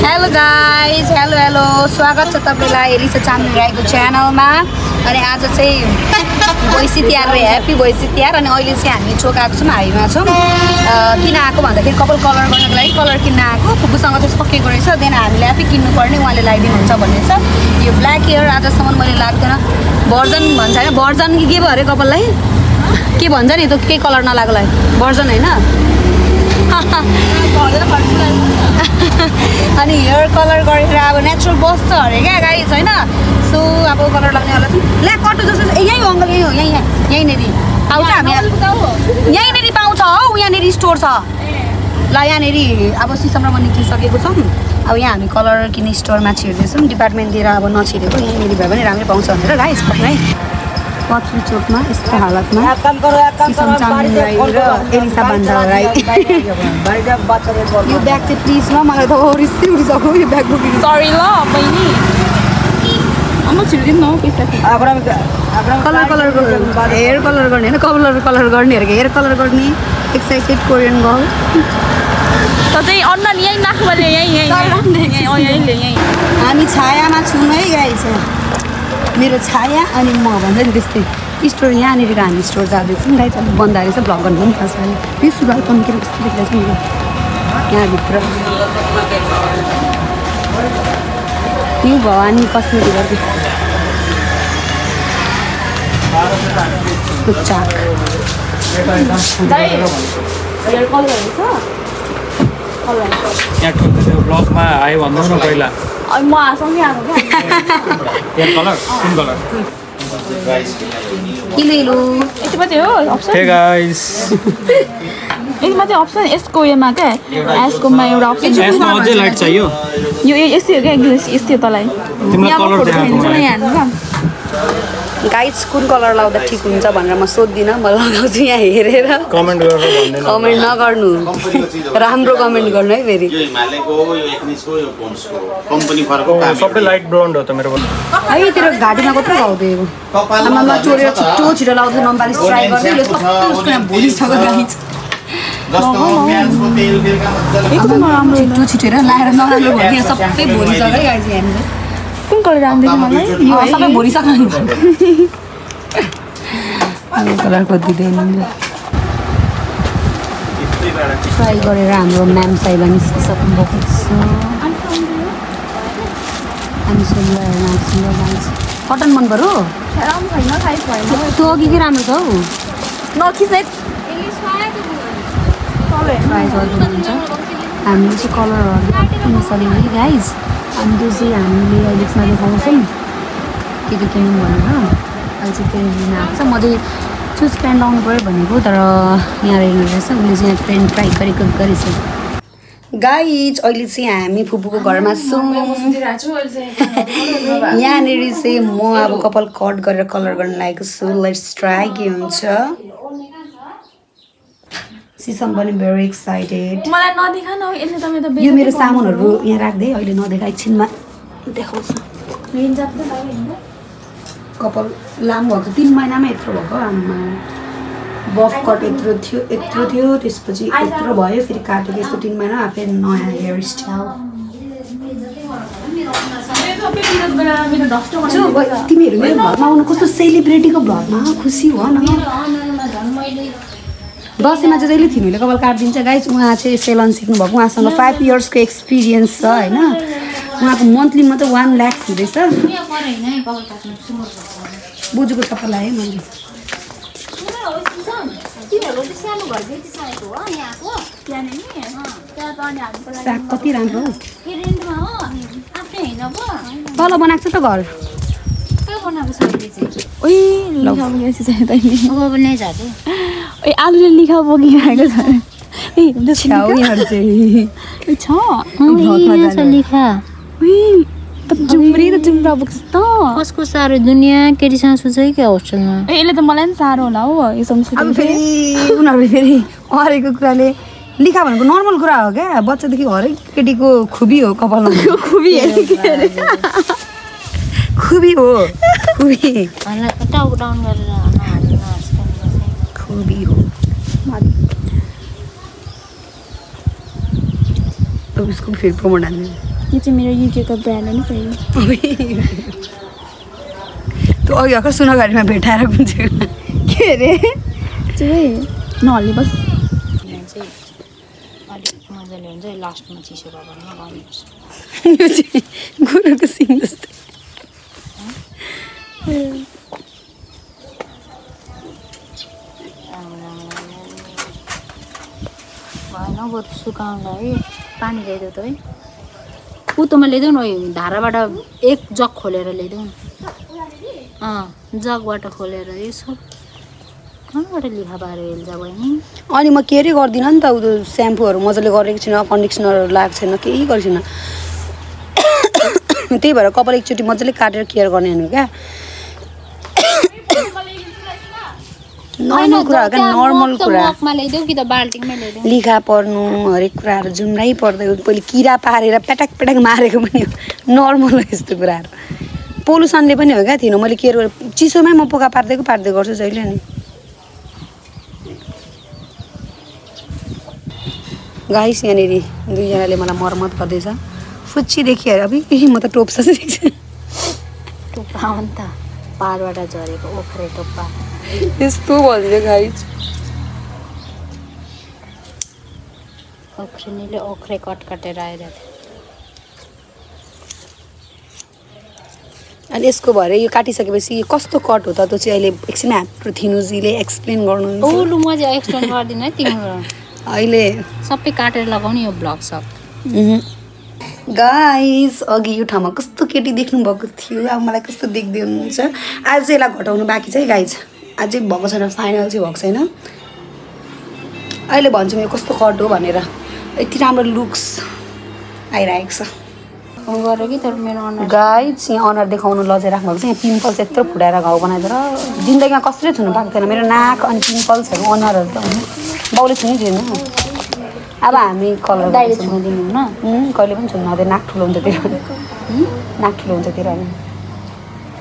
Hello guys hello hello स्वागत छ तपाईँलाई एलिसा चामलिङ राईको च्यानलमा अनि आज चाहिँ भैँसी तिहार ह्याप्पी भैँसी तिहार अनि अहिले चाहिँ हामी चोक आएको छौँ हाईमा छौँ किन आएको भन्दाखेरि कपाल कलर गर्नको लागि कलर किन्न आएको फुपूसँग चाहिँ सकिएको रहेछ देन हामीले आफै किन्नुपर्ने उहाँले लगाइदिनुहुन्छ भन्ने छ यो ब्ल्याक हेयर आजसम्म मैले लाग्दैन भर्जन भन्छ होइन भर्जन कि के भयो अरे कपाललाई के भन्छ नि त केही कलर नलाग्योलाई भर्जन होइन अनि हेयर कलर गरेर अब नेचुरल बस्छ अरे क्या गाइस होइन? सो अब कलर लगाउने होला ल्या कटो जस्तो यहीँ हो अङ्कल यहीँ हो यहीँ यहाँ यहीँनिर पाउँछ हामी यहीँनिर पाउँछ हौ यहाँनिर स्टोर छ। ल यहाँनिर अब सिसममा निक्लिसकेको छौँ। अब यहाँ हामी कलर किन्ने स्टोरमा छिर्दैछौँ डिपार्टमेन्टतिर अब नछिरेको यहाँनिर भयो भने राम्रै पाउँछ भनेर गाइस पक्कै पत्री चोकमा यस्तो हालतमा सिसम चामलिङ राई र एलिसा बान्दा राई यो ब्याग चाहिँ प्लिज ल मलाई त रिसै उठिसक्यो यो ब्याग बोकेको सरी ल बहिनी अम्म छिरिदिउँ न हौ पैसा कलर कलर गर्ने हेयर कलर गर्ने होइन कलर कलर गर्नेहरूको हेयर कलर गर्ने एक्साइटेड कोरियन गर्ल त चाहिँ यहीँ यहीँ यहीँ हामी छायामा छौँ है गाइस मेरो छाया अनि म भन्छ नि त्यस्तै स्टोर यहाँनिरको हामी स्टोर जाँदैछौँ। गाइस अब बन्द रहेछ भ्लग गर्नु पनि थाहा छैन यो सुरुवात कम्ती कस्तो देखिरहेछ नि यहाँभित्र यो भवानी कस्मेटिक गर्दै चाक। यहाँ ब्लगमा आयो भन्नु न पहिला। म सँगै आएको क्या यति मात्रै हो अप्सन हे गाइस यति मात्रै अप्सन यसको उयोमा क्या यसकोमा एउटा अप्सन यो यो यस्तै हो क्या यस्तै हो तँलाई तिमीलाई यहाँ गाइड्स कुन कलर लाउँदा ठिक हुन्छ भनेर म सोध्दिनँ। म लगाउँछु यहाँ हेरेर। कमेन्ट गरेर कमेन्ट नगर्नु। राम्रो कमेन्ट गर्नु है फेरि। हो यो एक्निसको यो पोन्सको हो। कम्पनी फरक हो ओ, सबै लाइट ब्लोन्ड हो त मेरो है तेरो घाँटीमा कत्रो लाउँदै आमा म चोरेर छिटो छिटो लाउँदै नम्बालिस ट्राई गर्दै। यो सबै उसको यहाँ भुलिसक्यो एकदम छिटो छिटेर लाएर नराम्रो भयो यहाँ सबै भरिसक्यो है गाइस कुन कलर राम्रो मलाई यो सबै भरिसक्यो नि यो कलरको दिँदैन ट्राई गरेर हाम्रो म्याम साइबा निस्किसक्नु भएको छ हामी सुन्दर नाच्नु गाइस कटन मन पऱ्यो त्यो अघि के राम्रो छ हौ नखिच्ने ट्राई गर्नुहुन्छ हामीले चाहिँ कलरहरू गाइज अनि त्यो चाहिँ हामीले अहिले यसमा देखाउँछौँ के के किनौँ भनेर अहिले चाहिँ त्यो लिन आएको छ म चाहिँ चुज पेन्ट लाउनु पऱ्यो भनेको तर यहाँ रहेन रहेछ उसले चाहिँ यहाँ पेन्ट ट्राई गरेको गरेछ गाइज अहिले चाहिँ हामी फुपूको घरमा छौँ यहाँनिर चाहिँ म अब कपाल कट गरेर कलर गर्न लागेको छु लेट्स ट्राई के हुन्छ सिसम पनि भेरी एक्साइटेड मलाई नदेखा न यसले त मेरो यो मेरो सामानहरू यहाँ राख्दै अहिले नदेखा एकछिनमा देखाउँछु। कपाल लामो भएको तिन महिनामा यत्रो भएको आमा बफ कट यत्रो थियो यत्रो थियो। त्यसपछि यत्रो भयो फेरि काटेको यस्तो तिन महिना फेरि नयाँ हेयर स्टाइल तिमीहरू मेरो भ्लगमा आउनु कस्तो सेलिब्रेटीको भ्लगमा खुसी हो न। दसैँमा चाहिँ जहिले थिमीले कपाल काटिदिन्छ गाइज? उहाँ चाहिँ सेलन सिक्नुभएको। उहाँसँग फाइभ इयर्सको एक्सपिरियन्स छ होइन? उहाँको मन्थली मात्रै वान ल्याक हुँदैछ। बोजूको चप्पल लगाएँ मैले। साग कति राम्रो तल बनाएको छ त घर। ओइ लिखा बोकेको छ तैँले ओइ आलुले लिखा बोकिरहेको छ। ए चाहिँ। त बोक्छ कसको साह्रो दुनियाँ केटीसँग सुझै क्या होस्टेलमा? ए यसले त मलाई पनि साह्रो होला हौ यो अब फेरि उनीहरूले फेरि अरेको कुराले लिखा भनेको नर्मल कुरा हो क्या। बच्चादेखि हरेक केटीको खुबी हो कपालमा। खुबी खुबी हो खुबी खुबी हो अब उसको फेरि प्रमोट हाल्ने यो चाहिँ मेरो युकेको ब्रान्ड हो नि फेरि त्यो अघि भर्खर सुनगाडीमा भेटाएर चाहिँ के अरे चाहिँ नहल्ने बस अलिक मजाले हुन्छ लास्टमा चिसो भयो भने गर्नुपर्छ यो चाहिँ गोरुको सिङ जस्तै भएन बरु सुकाउनलाई पानी ल्याइदेऊ त है। पुतोमा ल्याइदेऊ न धाराबाट एक जग खोलेर ल्याइदेऊ न। जगबाट खोलेर यसो कहाँबाट लिखा पारेर हेल्छ बहिनी? अनि म के अरे गर्दिनँ नि त उ स्याम्पूहरू मजाले गरेको छैन कन्डिसनरहरू लगाएको छैन केही गरेको छैन। त्यही भएर कपाल एकचोटि मजाले काटेर केयर गर्ने हो क्या। नर्मल कुरा हो क्या नर्मल कुरा। लिखा पर्नु हरेक कुराहरू जुम्रै पर्दैन पहिले किरा पारेर प्याटाक प्याटाक मारेको पनि हो। नर्मल हो यस्तो कुराहरू। पोल्युसनले पनि हो क्या थिएन मैले केयर गरेँ चिसोमै म पोका पार्दैको पार्दै गर्छु जहिले नि। गाइस यहाँनिर दुईजनाले मलाई मर्मत गर्दैछ। फुच्ची देखिएर अब म त टोप्छ। टुप्पा हो नि त पारबाट झरेको ओख्रे टुप्पा। यस्तो भनिदियो गाइस ओख्रिनीले ओख्रे कट काटेर आइरहेको अनि यसको भएर यो काटिसकेपछि यो कस्तो कट हो त त्यो चाहिँ अहिले एकछिन हाम्रो थिनुजीले एक्सप्लेन गर्नु लु म चाहिँ एक्सप्लेन गर्दिनँ है तिम्रो अहिले सबै काटेर लगाउने यो ब्लग सब गाइस अघि यो ठाउँमा कस्तो केटी देख्नु भएको थियो? अब मलाई कस्तो देख्दै हुनुहुन्छ? आज चाहिँ यसलाई घटाउनु बाँकी छ है गाइज अझै भएको छैन फाइनल चाहिँ भएको छैन। अहिले भन्छु म कस्तो कट हो भनेर। यति राम्रो लुक्स आइरहेको छ। गर कि तर मेरो अनुहार गाइज यहाँ अनुहार देखाउनु लजाइ राख्नु भएको छ। यहाँ पिम्पल्स यत्रो फुटाएर घाउ बनाइदिएर जिन्दगीमा कसरी छुनु पाएको थिएन मेरो नाक अनि पिम्पल्सहरू अनुहारहरू त हुनु। बाउले छुनै दिएन अब हामी कलर दाइले छुनु दिनु हुन? उम्, कहिले पनि छुन्न। अब नाक ठुलो हुन्छ त्यो। नाक ठुलो हुन्छ अनि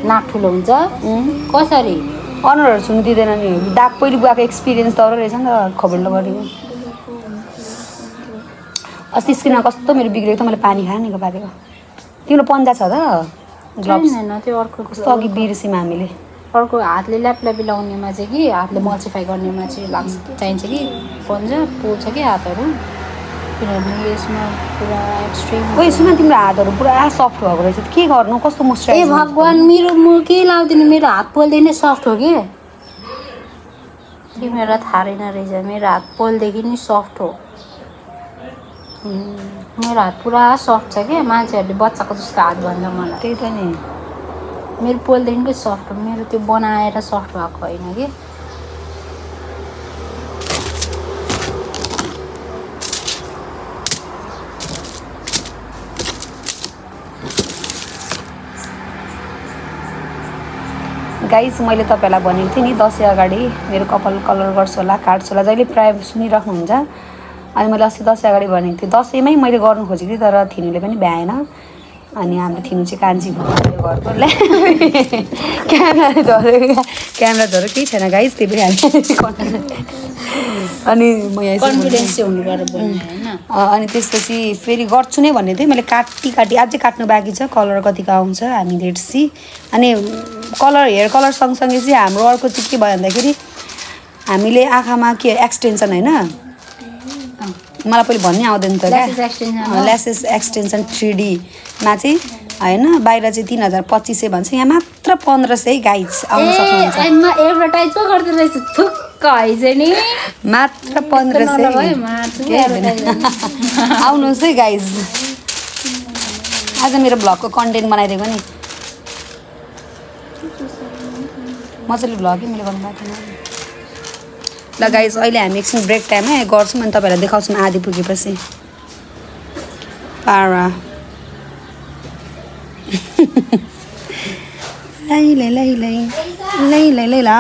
नाक ठुलो हुन्छ? कसरी? अनुहारहरू छुनु दिँदैन नि। दाग पहिले गएको एक्सपिरियन्स त रहेछ नि त खबरले गरेको अस्ति स्किनमा कस्तो मेरो बिग्रेको त मैले पानी खाएर निको पारेको तिम्रो पन्जा छ त त्यो अर्को कस्तो अघि बिर्स्यौँ हामीले। अर्को हातले ल्यापल्यापी लाउनेमा चाहिँ कि हातले मल्सिफाई गर्नेमा चाहिँ लाग्छ चाहिन्छ कि। पन्जा पोल्छ कि हातहरू। किनभने यसमा पुरा एक्सट्रिम ओइ सुन तिम्रो हातहरू पुरा सफ्ट भएको रहेछ के गर्नु? कस्तो ए मोइस्चराइज भगवान् मेरो म के लाउँदिनँ? मेरो हात पोल्दै नै सफ्ट हो कि? तिमीहरूलाई थाहा रहेन रहेछ। मेरो हात पोलदेखि नै सफ्ट हो। मेरो हात पुरा सफ्ट छ क्या मान्छेहरूले बच्चाको जस्तो हात भन्छ मलाई। त्यही त नि। मेरो पोलदेखिकै सफ्ट हो। मेरो त्यो बनाएर सफ्ट भएको होइन कि? गाइस मैले तपाईँलाई भनेको थिएँ नि दसैँ अगाडि मेरो कपाल कलर गर्छु होला काट्छु होला। जहिले प्रायः सुनिराख्नुहुन्छ अनि मैले अस्ति दसैँ अगाडि भनेको थिएँ दसैँमै मैले गर्नु खोजेको थिएँ तर थिनुले पनि भ्याएन। अनि हाम्रो थिनु चाहिँ कान्छी भयो घरको क्यामेरा झऱ्यो क्यामेरा झऱ्यो केही छैन गाइस त्यही पनि हामी अनि म यहाँ अनि त्यसपछि फेरि गर्छु नै भन्ने थिएँ मैले काटी काटी अझै काट्नु बाँकी छ। कलर कतिको आउँछ हामी लेट्स सी अनि कलर हेयर कलर सँगसँगै चाहिँ हाम्रो अर्को चाहिँ के भयो भन्दाखेरि हामीले आँखामा के एक्सटेन्सन होइन? मलाई पहिले भन्नै आउँदैन त हो? ल्यासेस एक्सटेन्सन थ्री डीमा चाहिँ होइन? बाहिर चाहिँ तिन हजार पच्चिस सय भन्छ। यहाँ मात्र पन्ध्र सय गाइड्स आउनु सक्नुहुन्छ। मात्र पन्ध्र सय। आउनुहोस् है गाइज आज मेरो भ्लगको कन्टेन्ट बनाइदिएको नि। मजाले भ्लगै मैले गर्नु भएको थिएन ल गाइज अहिले हामी एकछिन ब्रेक टाइममै गर्छौँ अनि तपाईँहरूलाई देखाउँछौँ आधी पुगेपछि। पारा लै लै लै लै लै लै लै ला।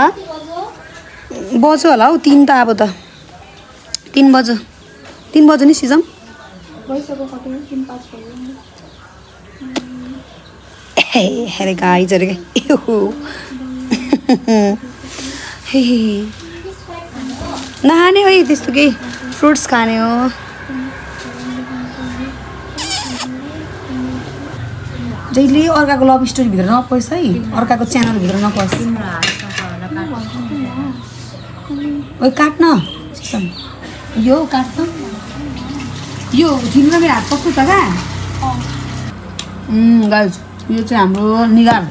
बज्यो होला हौ तिन त अब त। तिन बज्यो। तिन बज्यो नि सिजम हेरे गाइजहरू हे नखाने है त्यस्तो केही फ्रुट्स खाने हो। जहिले अर्काको लभ स्टोरीभित्र नपस् है। अर्काको च्यानलभित्र नपस्। ओ काट्न। यो काट्न। यो तिम्रो मेरो हात कस्तो छ क्या? गाइज यो चाहिँ हाम्रो निगार।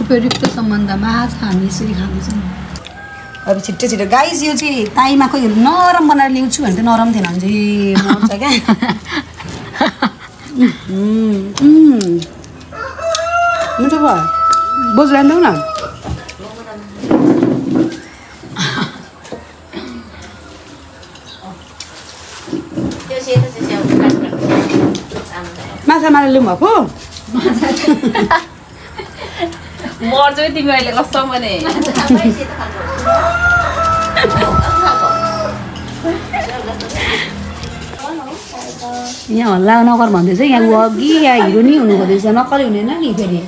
उपयुक्त सम्बन्धमा आज हामी यसरी खाँदैछौँ। अब छिट्टो छिट्टो। गाइस यो चाहिँ ताईमा कोही नरम बनाएर ल्याउँछु भने त नरम थिएन भने चाहिँ क्या। मिठो भयो। बोजू लाँदैौ न माछा मारेर ल्याउनु भएको मर्छ तिमी अहिले कस्तो भने? यहाँ हल्ला नगर भन्दैछ यहाँ अघि यहाँ हिरो नि हुनु खोज्दैछ नक्कली हुँदैन नि फेरि।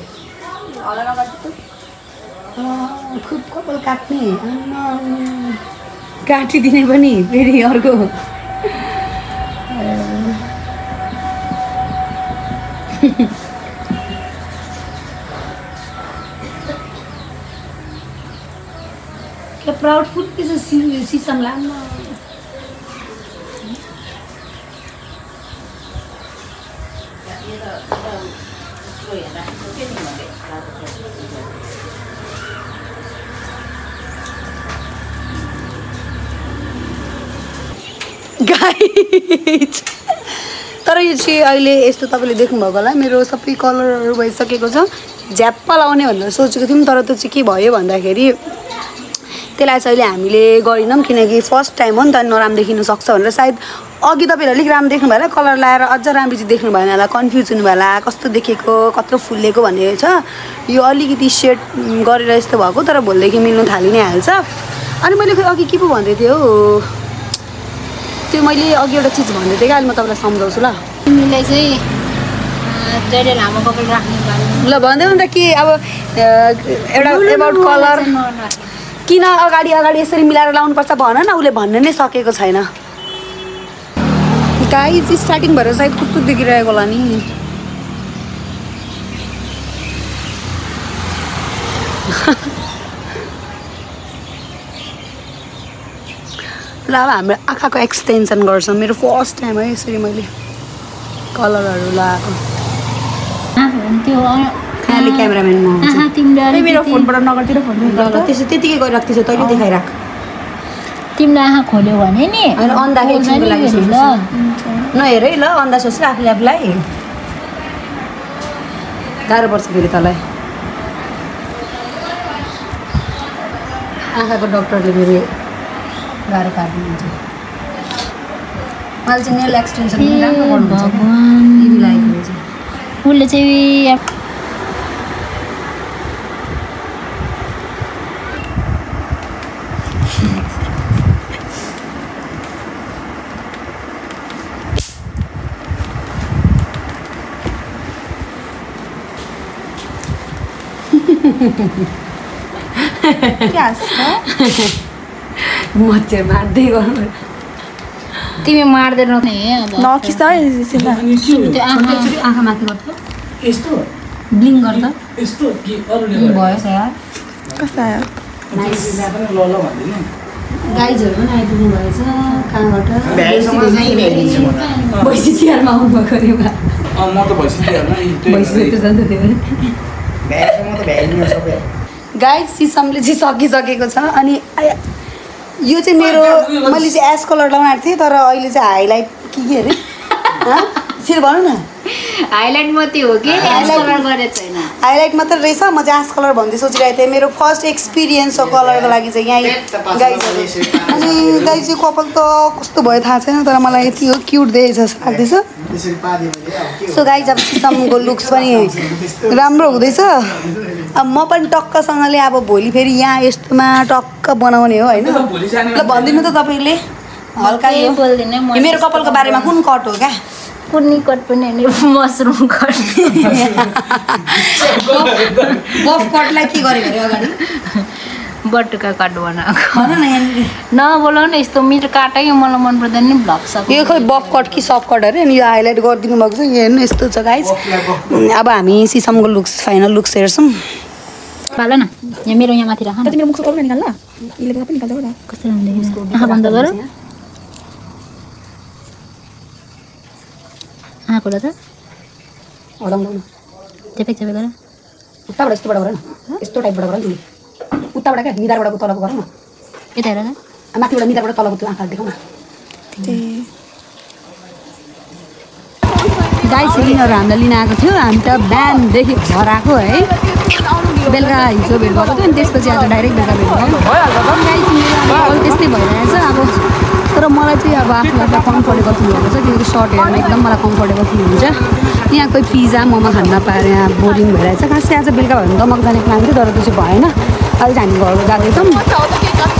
खुब कपाल काट्ने। काटिदिने पनि फेरि अर्को। प्राउड छ सि सिसम लामो गाइज तर यो चाहिँ अहिले यस्तो तपाईँले देख्नुभएको होला। मेरो सबै कलरहरू भइसकेको छ। झ्याप्प लाउने भनेर सोचेको थियौँ तर त्यो चाहिँ के भयो भन्दाखेरि त्यसलाई चाहिँ अहिले हामीले गरेनौँ किनकि फर्स्ट टाइम हो नि त नराम्रो देखिनु सक्छ भनेर सायद अघि तपाईँहरूले अलिक राम्रो देख्नु भयो होला कलर लाएर अझ राम्रो चाहिँ देख्नु भएन होला कन्फ्युज हुनु भयो होला कस्तो देखेको कत्रो फुलेको भन्ने छ। यो अलिकति सेड गरेर यस्तो भएको तर भोलिदेखि मिल्नु थालि नै हाल्छ। अनि मैले खोइ अघि के पो भन्दै थिएँ हौ? त्यो मैले अघि एउटा चिज भन्दै थिएँ क्या अहिले म तपाईँलाई सम्झाउँछु ल। तिमीलाई चाहिँ ल भन्दै त के अब एउटा एबाउट कलर किन अगाडि अगाडि यसरी मिलाएर लाउनुपर्छ भन न उसले भन्न नै सकेको छैन। गाई चाहिँ स्टार्टिङ भएर सायद कस्तो देखिरहेको होला नि? ल अब हाम्रो आँखाको एक्सटेन्सन गर्छ। मेरो फर्स्ट टाइम है यसरी मैले कलरहरू लगाएको। खालि क्यामेराम्यान म मेरो फोनबाट नगरतिर फोन त्यसो त्यतिकै गरिराख्छु त्यसो तैँले देखाइराख तिमीले आँखा खोल्यो भने नि नि लागि नहेर है ल अन्दा सोच्छ आफूले आफूलाई गाह्रो पर्छ फेरि तँलाई आँखाको डक्टरले फेरि गाह्रो पारिदिनुहुन्छ मैले चाहिँ नेल एक्सटेन्सन राम्रो गर्नुहुन्छ टिभी लागेको हुन्छ उसले चाहिँ मच्छर मार्दै गर्नु तिमी मार्दैन नि अब नखिच है एकछिन ल। त्यो आँखा एकचोटि आँखा माथि गर्छ यस्तो ब्लिङ गर्दा यस्तो कि अरूले भयो कस्तो आयो गाइजहरू पनि आइपुग्नु भएछ कहाँबाट भैँसी तिहारमा आउनुभएको त भ्याइदिनु सबै गाइड सिसमले चाहिँ सकिसकेको छ अनि यो चाहिँ मेरो मैले चाहिँ एस कलर लगाएको थिएँ तर अहिले चाहिँ हाइलाइट के के अरे? फेरि भनौँ न। हाइलाइट मात्रै हो कि? कलर गरेको छैन। हाइलाइट मात्र रहेछ म चाहिँ कलर भन्दै सोचिरहेको थिएँ। मेरो फर्स्ट एक्सपिरियन्स हो कलरको लागि चाहिँ यहाँ गाइजहरू अनि गाई चाहिँ कपाल त कस्तो भयो थाहा छैन तर मलाई यति हो क्युट देखेको जस्तो लाग्दैछ। त्यसरी पादियो भने अब के सो गाइज अब सिसमको लुक्स पनि राम्रो हुँदैछ। अब म पनि टक्कसँगले अब भोलि फेरि यहाँ यस्तोमा टक्क बनाउने हो होइन? ल भनिदिनु त तपाईँले। हल्का यो। मेरो कपालको बारेमा कुन कट हो क्या? कट पनि होइन मसरुम कट। बफ कटलाई के गरेको अरे अगाडि? बटुका काट बनाएको। भन न यहाँनिर। नबोलाउ न यस्तो मिठो काटै मलाई मन पर्दैन नि भ्लग सब। यो खोइ बफ कट कि सफ कट अरे? अनि यो हाइलाइट गरिदिनु भएको छ यो हेर्नु यस्तो छ गाइज अब हामी सिसमको लुक्स फाइनल लुक्स हेर्छौँ। पाल न यहाँ मेरो यहाँ माथि राख न। तिम्रो मुखको कपडा निकाल ल यसले पनि निकाल्छ होला। कस्तो बन्द गर। यस्तो टाइपबाट गर उताबाट तलको न न आ, माथिबाट निधारबाट तलको त्यो आँखा देखाउ न गाई सिलिङहरू हामीलाई लिन आएको थियो हामी त बिहानदेखि घर आएको है बेलुका हिजो भेट भएको थियो अनि त्यसपछि आज डाइरेक्ट बेलुका भेट भयो गाई सिलिङ त्यस्तै भइरहेछ अब तर मलाई चाहिँ अब आफूलाई त कम्फर्टेबल फिल भएको छ किनकि सर्ट हेर्न एकदम मलाई कम्फर्टेबल फिल हुन्छ। यहाँ कोही पिज्जा मोमो खान नपाएर यहाँ बोरिङ भइरहेछ। खासै आज बेलुका भयो भने दमक जाने प्लान थियो तर त्यो चाहिँ भएन। अहिले चाहिँ हामी घर जाँदैछौँ।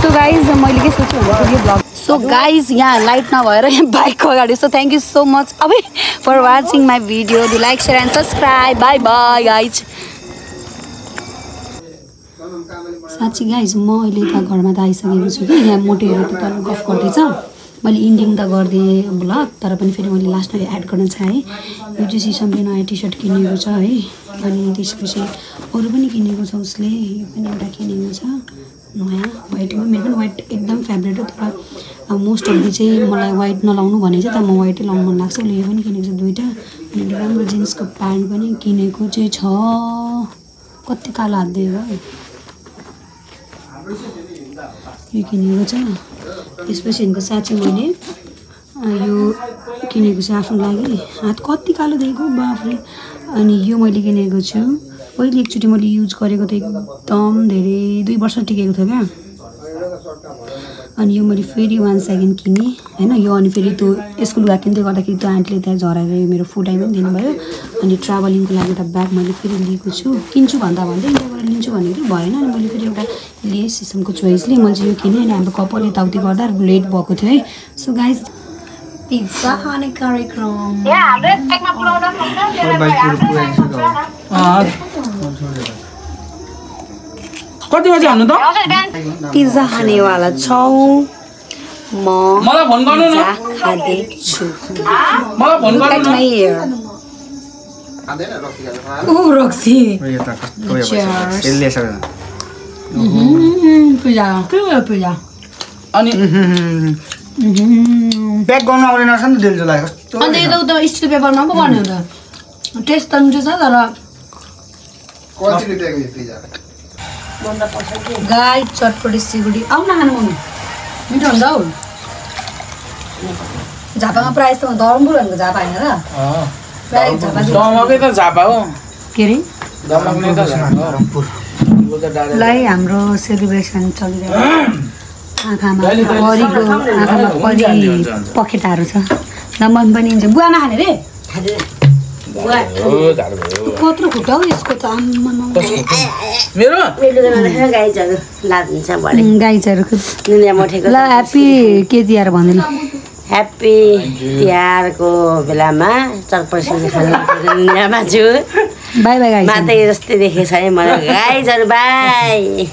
सो गाइज मैले के सोचेँ भने यो ब्लग सो गाइज यहाँ लाइट नभएर यहाँ बाइकको अगाडि so thank you so much अब for watching my video do like share and subscribe bye bye guys साँच्ची गाइज म अहिले त घरमा त आइसकेको छु कि यहाँ मोटेहरू त तल गफ गर्दैछ। मैले इन्डिङ त गरिदिएँ ब्लग तर पनि फेरि मैले लास्टमा एड गर्न चाहेँ। यो चाहिँ सिसमले नयाँ टी सर्ट किनेको छ है अनि त्यसपछि अरू पनि किनेको छ उसले यो पनि एउटा किनेको छ नयाँ। वाइटमा मेरो पनि वाइट एकदम फेभरेट हो तर अब मोस्ट अफ दी चाहिँ मलाई वाइट नलाउनु भने चाहिँ तर म वाइटै लाउनु मन लाग्छ। उसले यो पनि किनेको छ दुइटा अनि राम्रो जिन्सको प्यान्ट पनि किनेको चाहिँ छ। कति कालो है यो किनेको छ। त्यसपछि हिँडेको साँच्चै मैले यो किनेको चाहिँ आफ्नो लागि। हात कति कालो दिएको बाफ्रे। अनि यो मैले किनेको छु। पहिले एकचोटि मैले युज गरेको त एकदम धेरै दुई वर्ष टिकेको थियो क्या। अनि यो मैले फेरि वान सेकेन्ड किनेँ होइन यो अनि फेरि त्यो यसको लुगा किन्दै गर्दाखेरि त्यो आन्टीले त्यहाँ झराएर यो मेरो फुड टाइम पनि दिनुभयो। अनि ट्राभलिङको लागि एउटा ब्याग मैले फेरि लिएको छु। किन्छु भन्दा भन्दै इन्डियाबाट लिन्छु भनेको भएन अनि मैले फेरि एउटा लिएँ सिसमको चोइसले मैले चाहिँ यो किनेँ अनि हाम्रो कपाल यताउति गर्दा लेट भएको थियो है। सो गाइज पिज्जा खाने कार्यक्रम। कति बजी हाल्नु त? पिज्जा खानेवाला छौँ। म मलाई फोन गर्नु न। पिज्जा खाँदैछु। पिज्जा के भयो पिज्जा अनि प्याक गर्नु आउँदैन रहेछ नि दिलजुलाई कस्तो अन्त यता उता स्टिल पेपरमा पो गर्ने त टेस्ट त मिठो छ तर गाई चटपटी सिलगढी आउन खानु मम्मी मिठो हुन्छ हौ झापामा प्रायः जस्तो धरमपुर भनेको झापा होइन र दमकै त झापा हो। के अरे? दमक नै त झापा हो। यो त डाँडा लाई हाम्रो सेलिब्रेसन चलिरहेको आँखामा परिको आँखामा परि पखेटाहरू छ। नमन पनि हुन्छ बुवा नखाने रे। हो झाडु भयो कत्रो खुट्टा हौ यसको त। मेरो? गाइजहरूको ल ह्याप्पी के तिहार भन्दैन। ह्याप्पी तिहारको बेलामा चटपटी खानु दुनियाँमा छु बाई बाई गाइज मातै जस्तै देखेको छ है मलाई गाइजहरू बाई